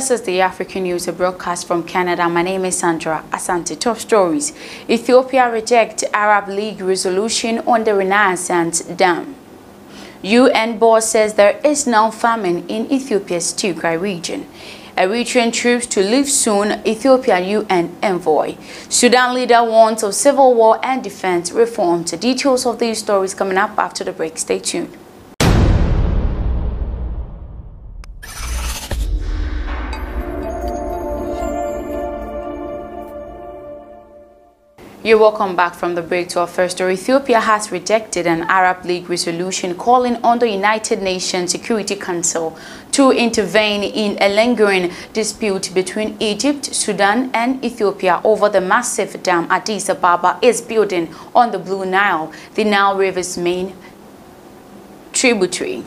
This is the African News, broadcast from Canada. My name is Sandra Asante. Top stories. Ethiopia rejects Arab League resolution on the Renaissance Dam. UN boss says there is now famine in Ethiopia's Tigray region. Eritrean troops to leave soon, Ethiopian UN envoy. Sudan leader warns of civil war and defense reforms. The details of these stories coming up after the break. Stay tuned. You're welcome back from the break to our first story. Ethiopia has rejected an Arab League resolution calling on the United Nations Security Council to intervene in a lingering dispute between Egypt, Sudan and Ethiopia over the massive dam Addis Ababa is building on the Blue Nile, the Nile River's main tributary.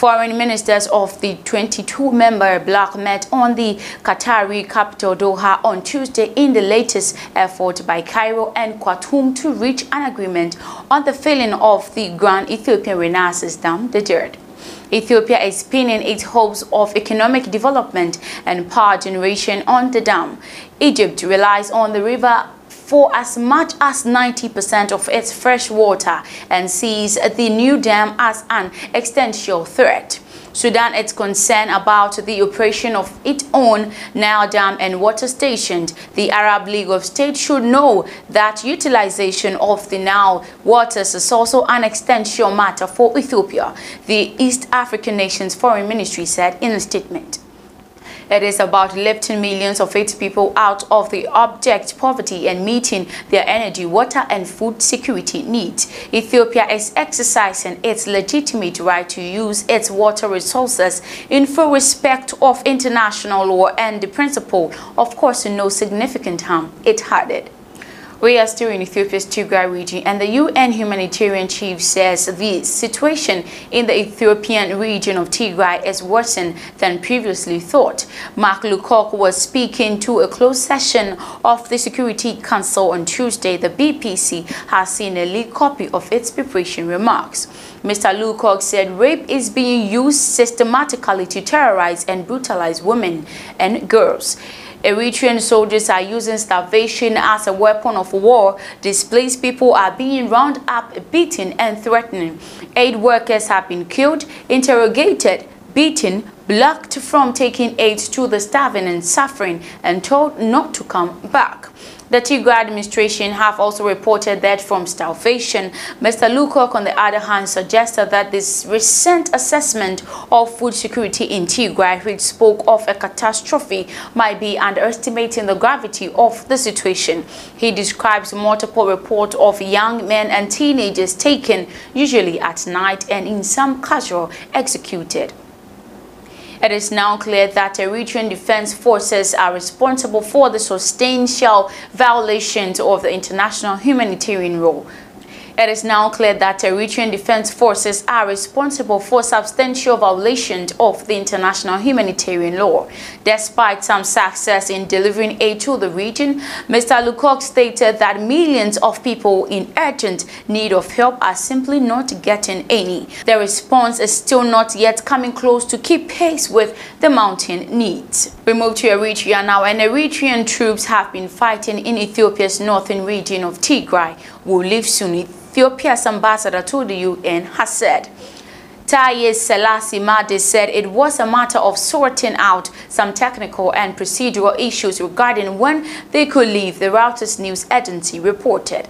Foreign ministers of the 22-member bloc met on the Qatari capital Doha on Tuesday in the latest effort by Cairo and Khartoum to reach an agreement on the filling of the Grand Ethiopian Renaissance Dam, the GERD. Ethiopia is pinning its hopes of economic development and power generation on the dam. Egypt relies on the river for as much as 90% of its fresh water and sees the new dam as an existential threat. Sudan is concerned about the operation of its own Nile Dam and water stations. The Arab League of States should know that utilization of the Nile waters is also an existential matter for Ethiopia, the East African nation's foreign ministry said in a statement. It is about lifting millions of its people out of the abject poverty and meeting their energy, water and food security needs. Ethiopia is exercising its legitimate right to use its water resources in full respect of international law and the principle of causing no significant harm, it added. We are still in Ethiopia's Tigray region and the UN humanitarian chief says the situation in the Ethiopian region of Tigray is worse than previously thought. Mark Lowcock was speaking to a closed session of the Security Council on Tuesday. The BBC has seen a leaked copy of its preparation remarks. Mr. Lowcock said rape is being used systematically to terrorize and brutalize women and girls. Eritrean soldiers are using starvation as a weapon of war. Displaced people are being rounded up, beaten and threatened. Aid workers have been killed, interrogated, beaten, blocked from taking aid to the starving and suffering and told not to come back. The Tigray administration have also reported that from starvation. Mr. Lowcock, on the other hand, suggested that this recent assessment of food security in Tigray, which spoke of a catastrophe, might be underestimating the gravity of the situation. He describes multiple reports of young men and teenagers taken, usually at night and in some casual, executed. It is now clear that Eritrean defense forces are responsible for the substantial violations of the international humanitarian law. It is now clear that Eritrean Defense Forces are responsible for substantial violations of the international humanitarian law. Despite some success in delivering aid to the region, Mr. Lowcock stated that millions of people in urgent need of help are simply not getting any. The response is still not yet coming close to keep pace with the mounting needs. We move to Eritrea now, and Eritrean troops have been fighting in Ethiopia's northern region of Tigray. Will leave soon Ethiopia's ambassador to the UN has said. Taye Selassie Amde said it was a matter of sorting out some technical and procedural issues regarding when they could leave, the Reuters news agency reported.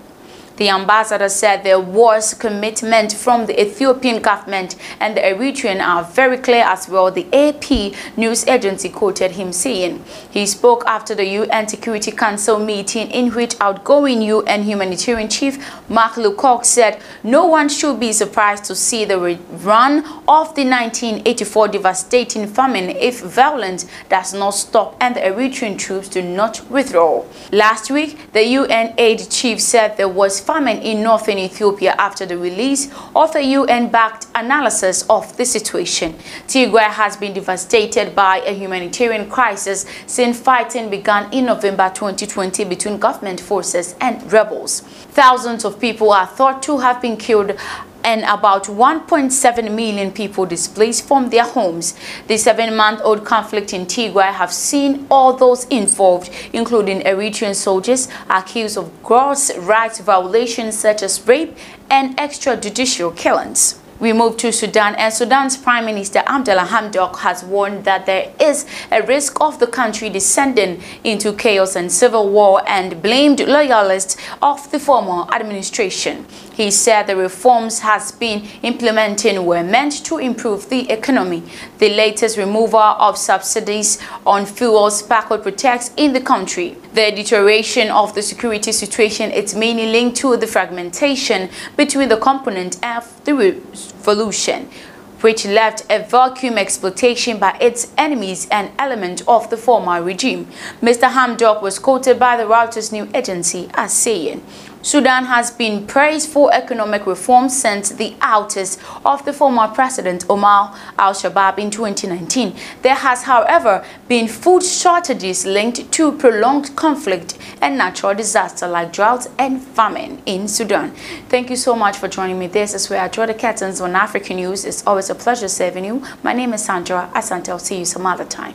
The ambassador said there was commitment from the Ethiopian government and the Eritrean are very clear as well. The AP news agency quoted him saying he spoke after the UN Security Council meeting in which outgoing UN humanitarian chief Mark Lowcock said no one should be surprised to see the run of the 1984 devastating famine if violence does not stop and the Eritrean troops do not withdraw. Last week, the UN aid chief said there was famine in northern Ethiopia after the release of a UN-backed analysis of the situation. Tigray has been devastated by a humanitarian crisis since fighting began in November 2020 between government forces and rebels. Thousands of people are thought to have been killed and about 1.7 million people displaced from their homes. The seven-month-old conflict in Tigray have seen all those involved, including Eritrean soldiers, accused of gross rights violations such as rape and extrajudicial killings. We move to Sudan and Sudan's Prime Minister Abdalla Hamdok has warned that there is a risk of the country descending into chaos and civil war and blamed loyalists of the former administration. He said the reforms has been implementing were meant to improve the economy. The latest removal of subsidies on fuel sparkled protects in the country. The deterioration of the security situation is mainly linked to the fragmentation between the component of the revolution, which left a vacuum exploitation by its enemies and element of the former regime. Mr. Hamdok was quoted by the Reuters news agency as saying, Sudan has been praised for economic reform since the ousting of the former President Omar al-Bashir in 2019. There has, however, been food shortages linked to prolonged conflict and natural disaster like drought and famine in Sudan. Thank you so much for joining me. This is where I draw the curtains on African News. It's always a pleasure serving you. My name is Sandra Asante. I'll see you some other time.